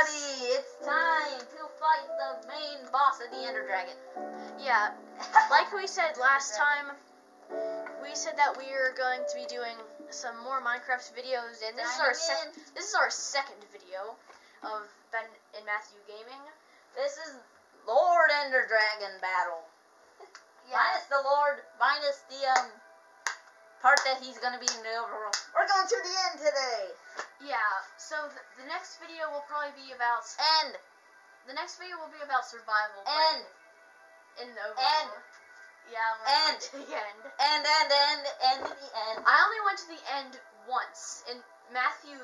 everybody! It's time to fight the main boss of the Ender Dragon. Yeah, like we said last time, we said that we are going to be doing some more Minecraft videos, and this is our this is our second video of Ben and Matthew gaming. This is Lord Ender Dragon battle. Minus the Lord, minus the um part that he's gonna be in the overworld. We're going to the end today. Yeah. So th- the next video will probably be about End, the next video will be about survival. end, in the overworld. End. Yeah. End. to the end. end, end, end, end, the end. I only went to the end once, and Matthew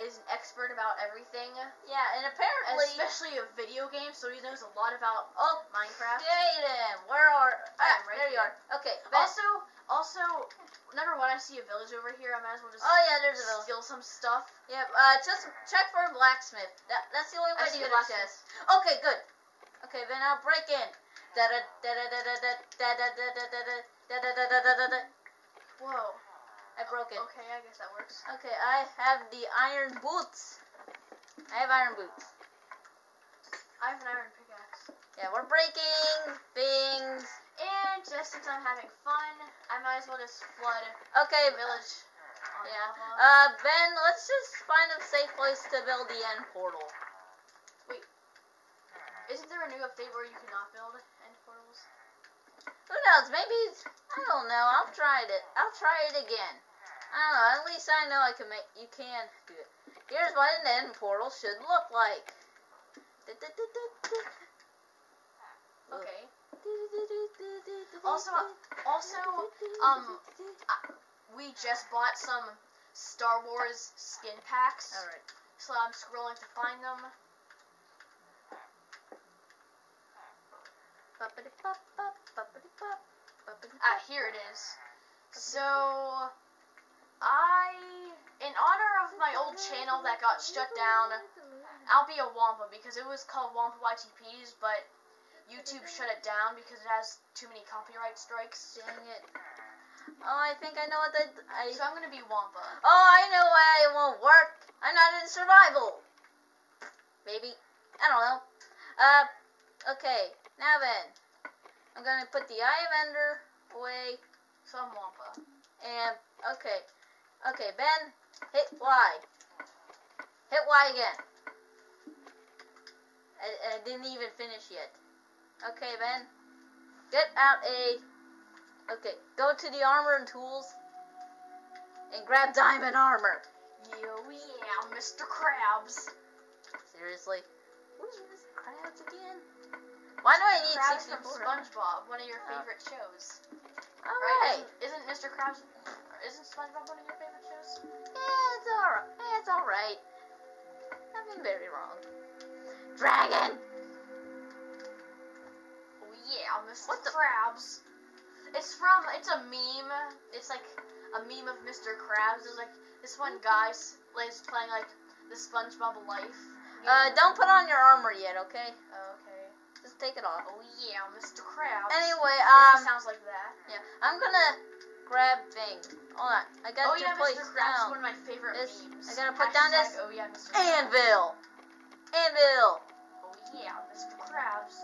is an expert about everything, Yeah, and apparently, especially of video games. So he knows a lot about oh, Minecraft. Jaden, where are? Ah, right there you are. Okay. Ben. Also, also, whenever when I see a village over here, I might as well just oh yeah, there's a village. steal some stuff. Yep. Uh, just check for a blacksmith. That, that's the only I way to get a chest. Okay, good. Okay, then I'll break in. Da da da da da da da da da da da da da da da da da da da. Whoa. I broke it. Okay, I guess that works. Okay, I have the iron boots. I have iron boots. I have an iron pickaxe. Yeah, we're breaking things. And just since I'm having fun, I might as well just flood Okay, village. Yeah. Uh, Ben, let's just find a safe place to build the end portal. Wait. Isn't there a new update where you cannot build end portals? Who knows? Maybe I don't know. I'll try it. I'll try it again. I don't know. At least I know I can make. You can do it. Here's what an end portal should look like. Okay. Also, also, um, We just bought some Star Wars skin packs, All right. so I'm scrolling to find them. Ah, here it is. So, I, in honor of my old channel that got shut down, I'll be a Wampa because it was called Wampa YTPs, but YouTube shut it down because it has too many copyright strikes. Dang it. Oh, I think I know what that. I. So I'm gonna be Wampa. Oh, I know why it won't work. I'm not in survival. Maybe. I don't know. Uh, okay. Now then, I'm gonna put the Eye of Ender away. So I'm Wampa. And okay, okay, Ben, hit Y. Hit Y again. I, I didn't even finish yet. Okay, Ben, get out a. Okay, go to the armor and tools and grab diamond armor. Yo, yeah, Mr. Krabs. Seriously, who's Mr. Krabs again? Why do I need Krabs from 64? SpongeBob, one of your Oh. favorite shows. All Right? right. Isn't, isn't Mr. Krabs? Isn't SpongeBob one of your favorite shows? Yeah, it's alright. Yeah, it's alright. Nothing very wrong. Dragon! Oh yeah, Mr. What the- Krabs. It's from. It's a meme. It's like a meme of Mr. Krabs. There's like this one guy is playing like the SpongeBob life. Uh, don't put on your armor yet, okay? Okay. Just take it off. Oh yeah, Mr. Krabs. Anyway, It um, sounds like that. yeah, I'm gonna grab thing. Hold on, I gotta Oh yeah, place Mr. Krabs is down one of my favorite This- memes. I gotta put down this Oh yeah, Mr. Anvil. Anvil. Oh yeah, Mr. Krabs.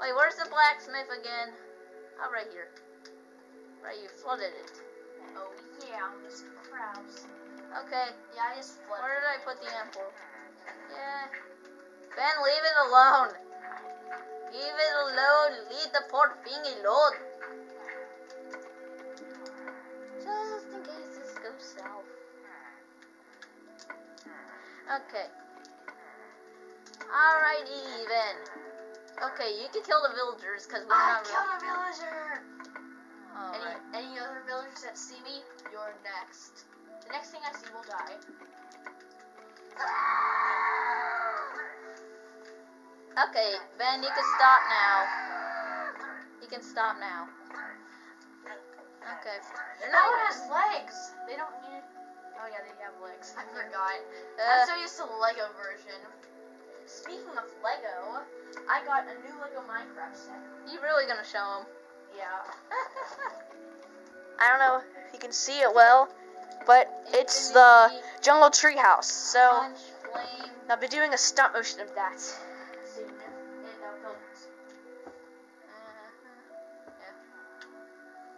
Wait, where's the blacksmith again? Oh, right here. Right, you flooded it. Oh yeah, I'm Mr. Krabs. Okay, Yeah, I just flooded it. where did I put the anvil? Yeah. Ben, leave it alone. Leave it alone. Leave the poor thing alone. Just in case this goes south. Okay. Alrighty then. Okay, you can kill the villagers because we're I not killed really. a villager. Any Alright. any other villagers that see me, you're next. The next thing I see will die. Okay, Ben, you can stop now. You can stop now. Okay. They're No not. one has legs. They don't need. Oh yeah, they have legs. I forgot. Uh, I'm so used to the Lego version. Speaking of Lego, I got a new Lego Minecraft set. you really gonna show them? Yeah. I don't know if you can see it well, but it's the Jungle Treehouse. So flame. I'll be doing a stop motion of that soon in uh, buildings. Uh-huh.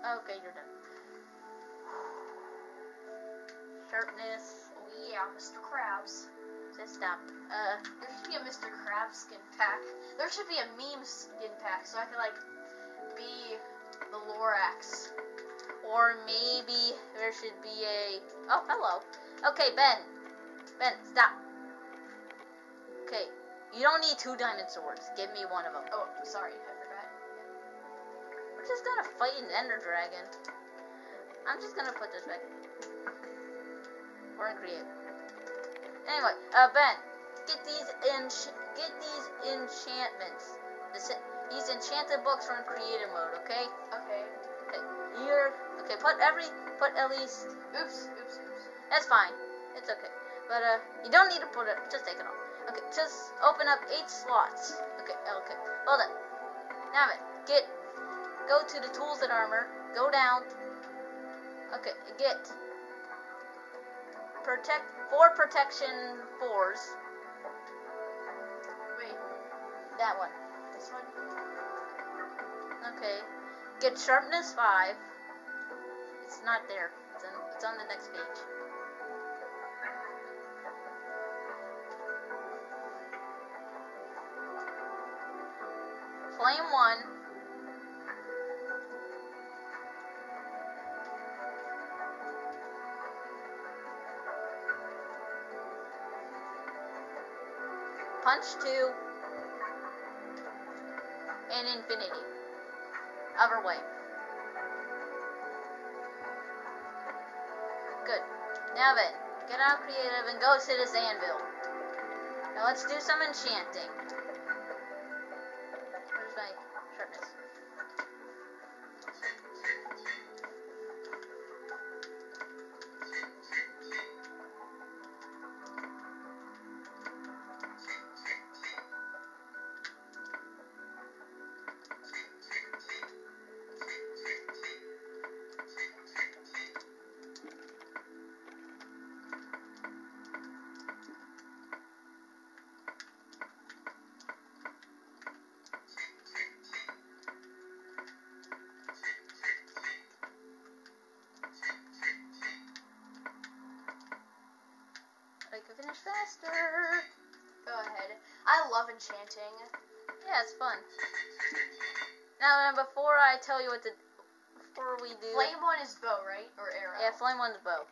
Yeah. Okay, you're done. Sharpness. Oh yeah, Mr. Krabs. Just stop. Uh, There should be a Mr. Krabs skin pack. There should be a meme skin pack so I could like be the Lorax. or maybe there should be a. Oh, hello. Okay, Ben. Ben, stop. Okay, you don't need two diamond swords. Give me one of them. Oh, sorry, I forgot. We're just gonna fight an ender dragon. I'm just gonna put this back. We're gonna create. Anyway, uh, Ben, get these ench- get these enchantments. This, these enchanted books are in creative mode. Okay. Okay. Okay. You're okay. Put every put at least. Oops, oops, oops. That's fine. It's okay. But uh, you don't need to put it. Just take it off. Okay. Just open up eight slots. Okay. Okay. Hold on. Now then, get go to the tools and armor. Go down. Okay. Get protect four protection fours. Wait, That one. this one? Okay. Get sharpness five. It's not there. It's, in, it's on the next page. Flame one. Punch two. And infinity. Other way. Good. Now then, get out creative and go to this anvil. Now let's do some enchanting. Faster. Go ahead. I love enchanting. Yeah, it's fun. Now before I tell you what to, before we do, Flame one is bow, right? Or arrow? yeah, flame one's bow.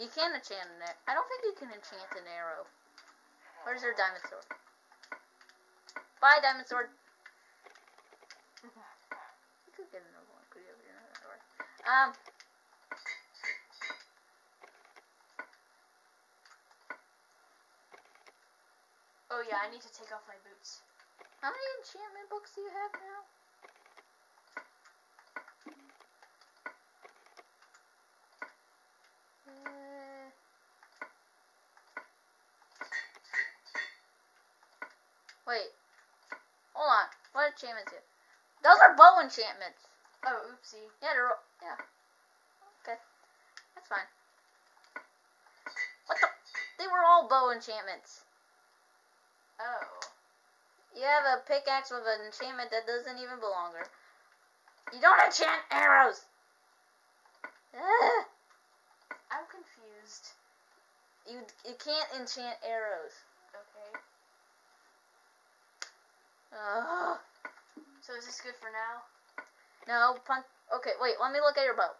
You can enchant an arrow. I don't think you can enchant an arrow. Where's your diamond sword? Bye, diamond sword. you could get another one. Could you? You're not. Um. Oh yeah, I need to take off my boots. How many enchantment books do you have now? Uh, wait. Hold on. What enchantments here? Those are bow enchantments. Oh, oopsie. Yeah, they're yeah. Okay. That's fine. What the? They were all bow enchantments. Oh. You have a pickaxe with an enchantment that doesn't even belong there. You don't enchant arrows! Ugh. I'm confused. You you can't enchant arrows. Okay. Ugh. So is this good for now? No, punch. Okay, wait. Let me look at your bow.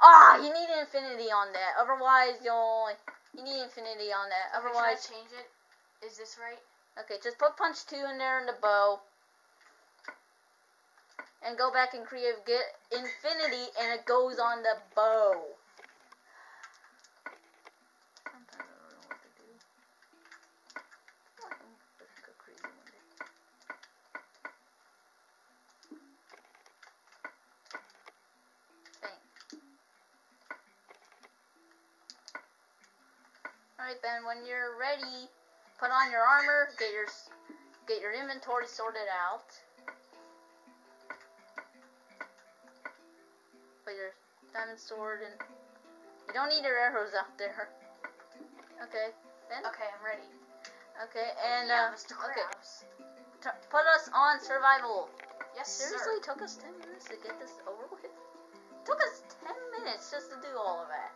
Ah, you need infinity on that. Otherwise, you only you need infinity on that. Otherwise. Okay, should I change it? Is this right? Okay, just put punch two in there in the bow, and go back and create get infinity, and it goes on the bow. Alright Ben, when you're ready, put on your armor, get your get your inventory sorted out. Put your diamond sword and you don't need your arrows out there. Okay. Ben? Okay, I'm ready. Okay, and yeah, uh, Mr. okay, Krabs. t- put us on survival. Yes, Seriously, sir. took us ten minutes to get this over with. It Took us ten minutes just to do all of that.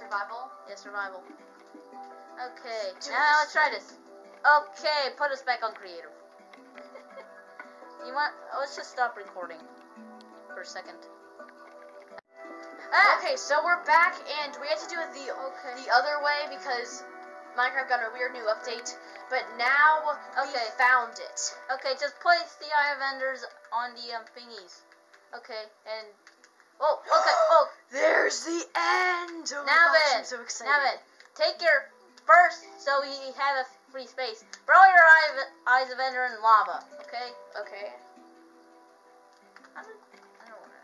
Survival. Yeah, survival. Okay, now let's try this. Okay, put us back on creative. you want? oh, Let's just stop recording for a second. Ah! Okay, so we're back, and we had to do it the Okay. the other way because Minecraft got a weird new update. But now Okay. we found it. Okay, just place the eye of enders on the um, thingies. Okay, and oh, okay, oh, There's the end. Oh Now gosh, I'm so excited. now take your first, so we have a free space. Throw your eye eyes of ender in lava. Okay. Okay. I don't, I don't wanna.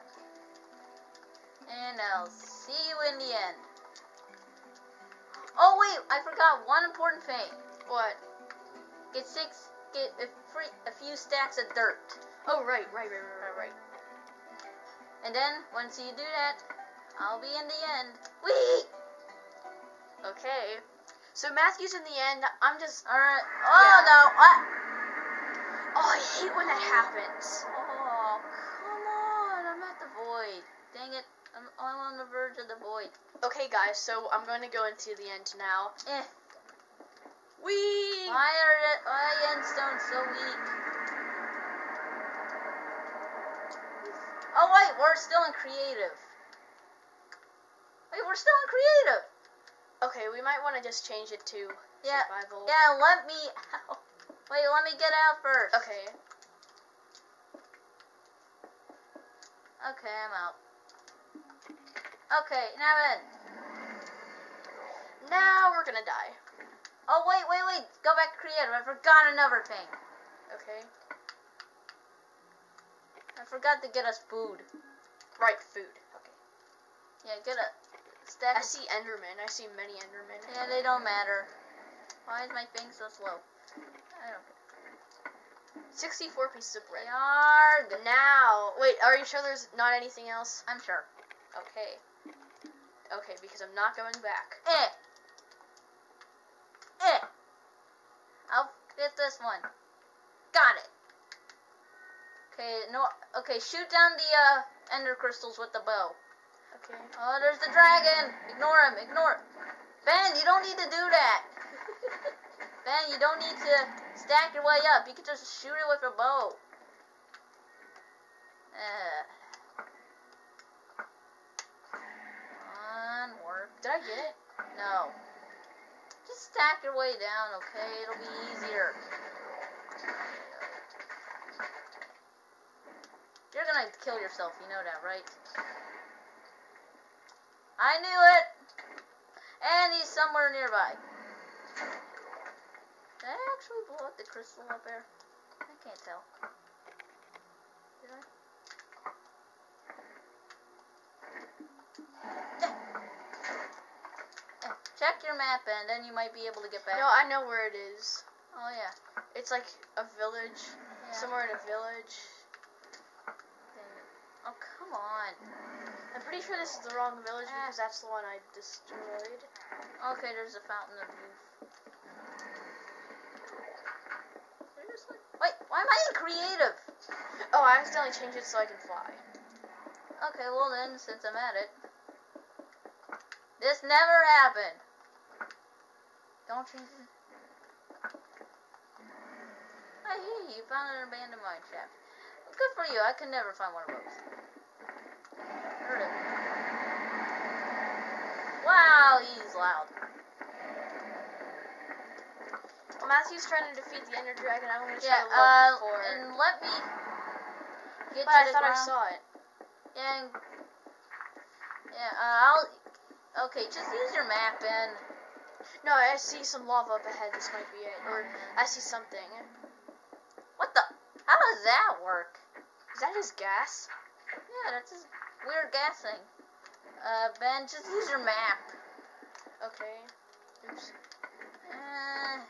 And I'll see you in the end. Oh wait, I forgot one important thing. What? Get six, get a free, a few stacks of dirt. Oh right, right, right, right, right, right. And then, once you do that, I'll be in the end. Whee! Okay. So Matthew's in the end. I'm just. Alright. Oh Yeah. no. What? Oh, I hate when that happens. Oh, come on. I'm at the void. Dang it. I'm, I'm on the verge of the void. Okay, guys. So I'm going to go into the end now. Eh. Wee. Why are the, why are endstones so weak? Oh wait, we're still in creative. Wait, we're still in creative. Okay, we might want to just change it to Yeah. survival. Yeah, let me out. Wait, let me get out first. Okay. Okay, I'm out. Okay, now then. Now we're gonna die. Oh wait, wait, wait. Go back to creative. I forgot another thing. Okay. I forgot to get us food. Right, food. Okay. Yeah, get a stack. I see Enderman. I see many Endermen. Yeah, they don't matter. Why is my thing so slow? I don't care. 64 pieces of bread. Yarg. Now, wait, are you sure there's not anything else? I'm sure. Okay. Okay, because I'm not going back. Eh. Eh. I'll get this one. Got it. Okay, no. Okay, shoot down the uh, ender crystals with the bow. Okay. Oh, there's the dragon. Ignore him. Ignore him. Ben, you don't need to do that. ben, you don't need to stack your way up. You can just shoot it with a bow. Uh. Come on, work. Did I get it? No. Just stack your way down, okay? It'll be easier. You're gonna kill yourself, you know that, right? I knew it! And he's somewhere nearby. Did I actually blow up the crystal up there? I can't tell. Did I? Check your map and then you might be able to get back. No, I know where it is. Oh yeah. It's like a village. yeah. Somewhere in a village. Dang it. Come on. I'm pretty sure this is the wrong village Ah. because that's the one I destroyed. Okay, there's a fountain of youth. Wait, why am I in creative? Oh, I accidentally changed it so I can fly. Okay, well then, since I'm at it. This never happened. Don't change it. I hear you found an abandoned mine shaft. Good for you, I can never find one of those. Heard it. Wow, he's loud. Well, Matthew's trying to defeat the Ender Dragon. I'm gonna try Yeah, to uh, look for it. and let me get But to I the thought I saw it. Yeah, and, yeah, uh, I'll, okay, just use your map and, No, I see some lava up ahead. This might be it. Or I see something. what the, how does that work? Is that his gas? Yeah, that's his weird gas thing. Uh, Ben, just use your map. Okay. Oops. Uh,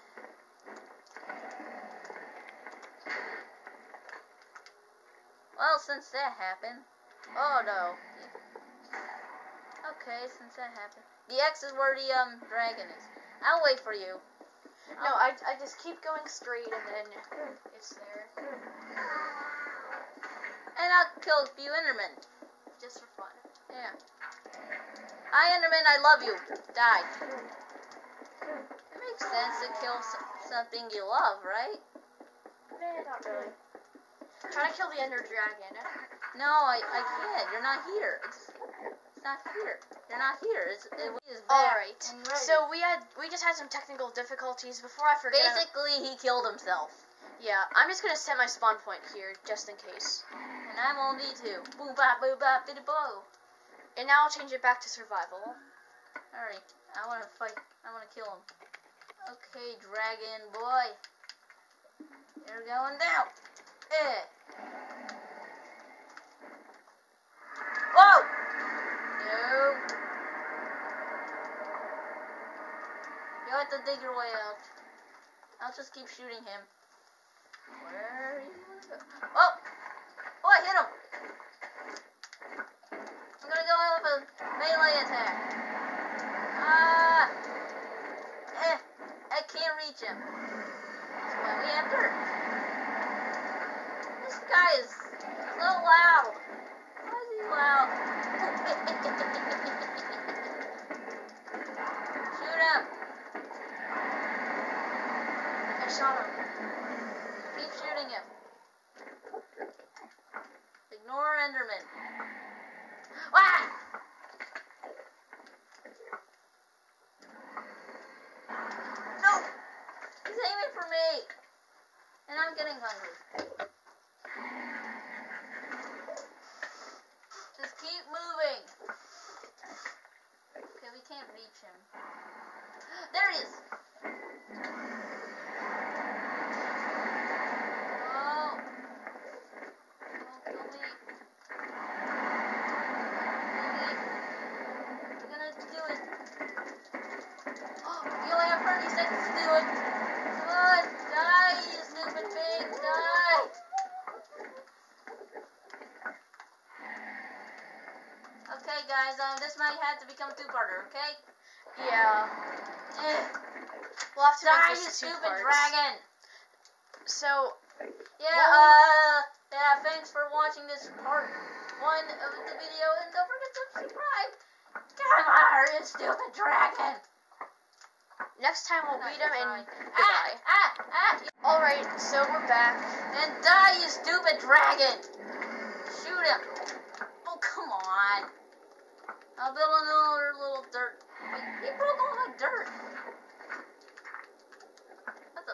Well, since that happened. Oh no. Okay, since that happened. The X is where the um dragon is. I'll wait for you. No, I, I just keep going straight and then it's there. And I'll kill a few Endermen. Just for fun. Yeah. Hi Enderman, I love you. Die. It makes sense to kill something you love, right? Eh, not really. Trying to kill the Ender Dragon. No, I, I can't. You're not here. It's, it's not here. You're not here. It's, it is there Alright. So we had we just had some technical difficulties. Before I forget, basically, he killed himself. yeah, I'm just gonna set my spawn point here just in case. And I'm only two. Boo bop boo bop biddy boo. And now I'll change it back to survival. Alright, I want to fight. I want to kill him. Okay, dragon boy. You're going down. Eh. Whoa! No. You have to dig your way out. I'll just keep shooting him. Where are you? Oh! Oh, I hit him! I'm gonna go in with a melee attack. Ah! Eh, I That's why we have dirt. This guy is so loud. Why is he loud? Shoot him. I shot him. Keep shooting him. Ignore Enderman. Ah! No! He's aiming for me! And I'm getting hungry. Just keep moving. Okay, we can't reach him. There he is! Don't kill me. Kill me. We're gonna do it. we only have 30 seconds to do it. Come on, die, you stupid pig, die. Okay, guys, um, this might have to become two-parter, okay? Yeah. We'll have to die, make you this two stupid parts. dragon. So Yeah, uh, yeah, thanks for watching this part one of the video, and don't forget to subscribe. Come on, you stupid dragon. next time we'll beat him and goodbye. Ah, ah, ah, All right, so we're back. and die, you stupid dragon. Shoot him. Oh, come on. I'll build another little dirt. Wait, he broke all my dirt. What the?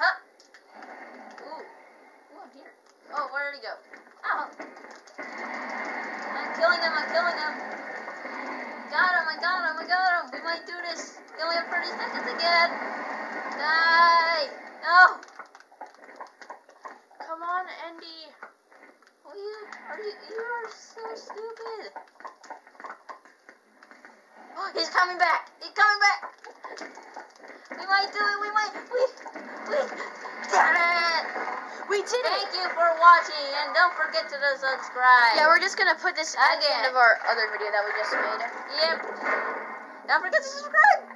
Huh? Ooh. Ooh, I'm here. Oh, where did he go? Oh. I'm killing him, I'm killing him. Got him, I got him, I got him. We might do this. We only have 30 seconds again. Die. No. Come on, Andy. Well, you are you you are so stupid. He's coming back. He's coming back. We might do it. We might. We we damn it. We did it. Thank you for watching, and don't forget to subscribe. Yeah, we're just gonna put this at the end of our other video that we just made. Yep. Don't forget to subscribe.